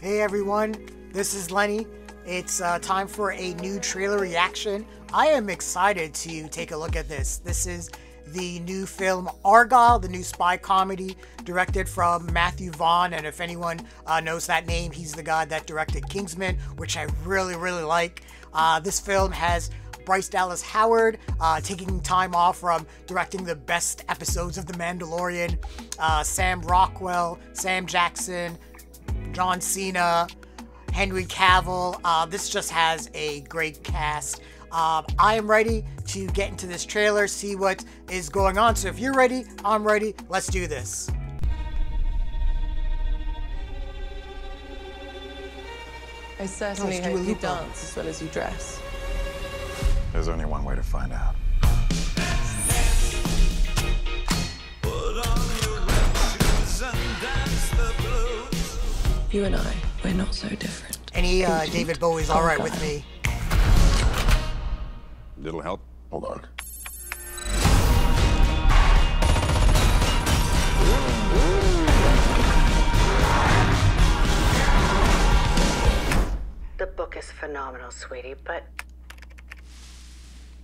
Hey everyone, this is Lenny. It's uh, time for a new trailer reaction. I am excited to take a look at this. This is the new film Argylle, the new spy comedy directed from Matthew Vaughn. And if anyone uh, knows that name, he's the guy that directed Kingsman, which I really, really like. Uh, this film has Bryce Dallas Howard uh, taking time off from directing the best episodes of The Mandalorian, uh, Sam Rockwell, Sam Jackson, John Cena, Henry Cavill. Uh, this just has a great cast. Um, I am ready to get into this trailer, see what is going on. So if you're ready, I'm ready. Let's do this. I certainly Let's do a hope you dance as well as you dress. There's only one way to find out. You and I, we're not so different. Any uh, David Bowie's all right with Argylle. me. Little help? Hold on. The book is phenomenal, sweetie, but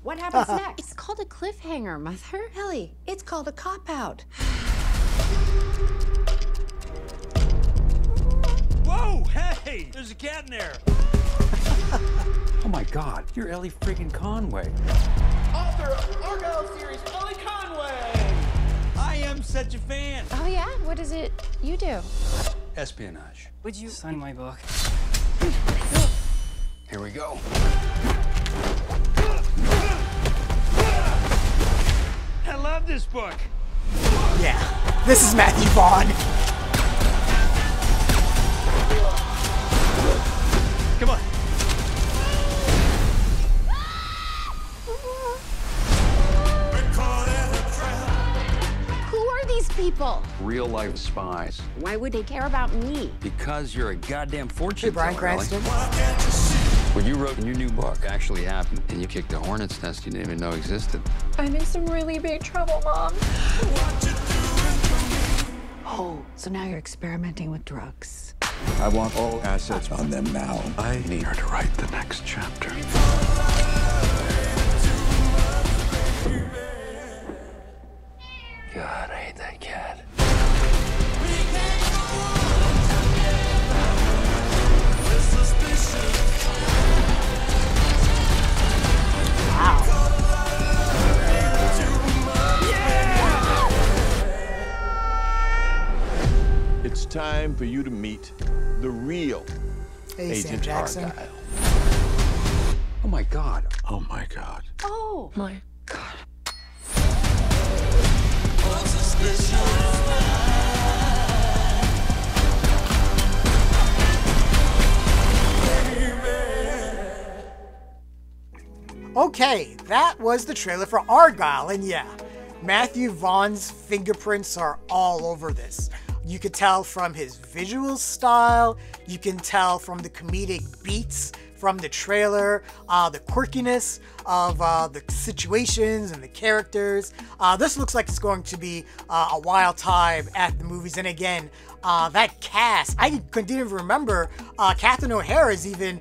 What happens next? It's called a cliffhanger, Mother. Elly, it's called a cop out. Whoa! Hey! There's a cat in there! Oh my god, you're Elly friggin' Conway. Author of Argylle series, Elly Conway! I am such a fan! Oh, yeah? What is it you do? Espionage. Would you sign my book? Here we go. I love this book! Yeah, this is Matthew Vaughn. People? Real life spies. Why would they care about me? Because you're a goddamn fortune Hey, Bryan teller, Elly. Cranston. What you wrote in your new book actually happened, and you kicked a hornet's nest you didn't even know existed. I'm in some really big trouble, Mom. Oh, so now you're experimenting with drugs. I want all assets on them now. I need her to write the next chapter. Time for you to meet the real Hey, Sam Agent Jackson. Argylle. Oh my god. Oh my god. Oh my god. Okay, that was the trailer for Argylle, and yeah, Matthew Vaughn's fingerprints are all over this. You could tell from his visual style, you can tell from the comedic beats from the trailer, uh, the quirkiness of uh, the situations and the characters. Uh, this looks like it's going to be uh, a wild time at the movies, and again, uh, that cast, I didn't even remember uh, Catherine O'Hara is even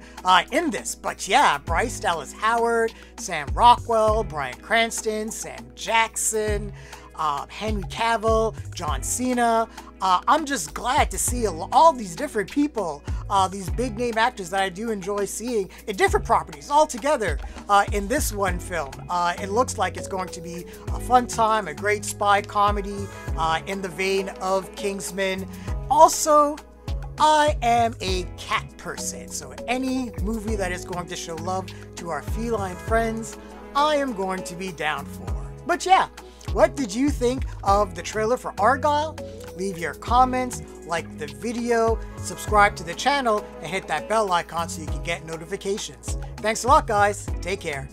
in this. But yeah, Bryce Dallas Howard, Sam Rockwell, Bryan Cranston, Sam Jackson, uh, Henry Cavill, John Cena. Uh, I'm just glad to see all these different people, uh, these big name actors that I do enjoy seeing in different properties all together uh, in this one film. Uh, it looks like it's going to be a fun time, a great spy comedy uh, in the vein of Kingsman. Also, I am a cat person, so any movie that is going to show love to our feline friends, I am going to be down for. But yeah, what did you think of the trailer for Argylle? Leave your comments, like the video, subscribe to the channel, and hit that bell icon so you can get notifications. Thanks a lot, guys. Take care.